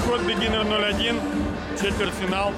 Переход бегинер 01, четвертьфинал.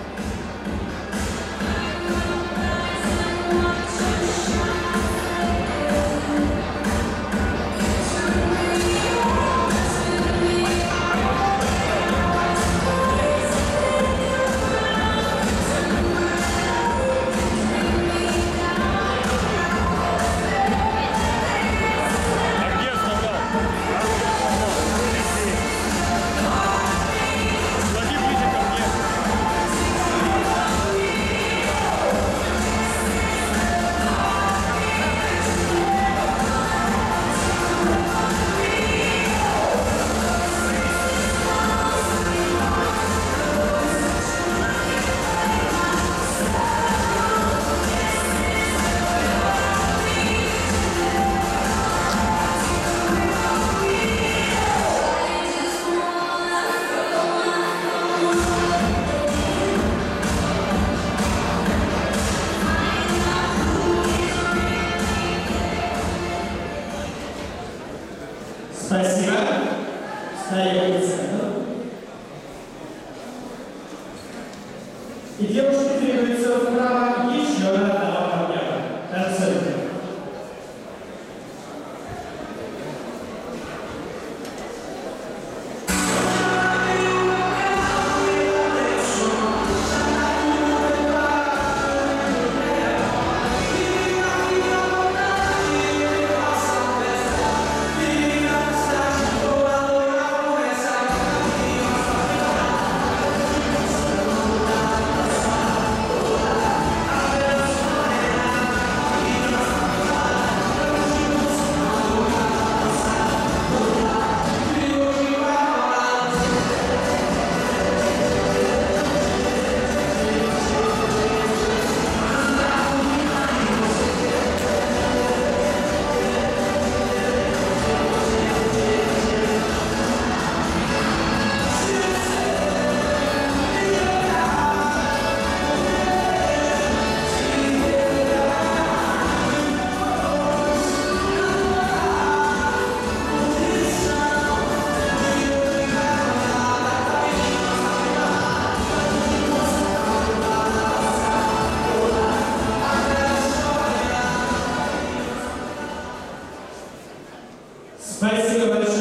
Спасибо. Стоять сцену. И девушке требуется Vai se eu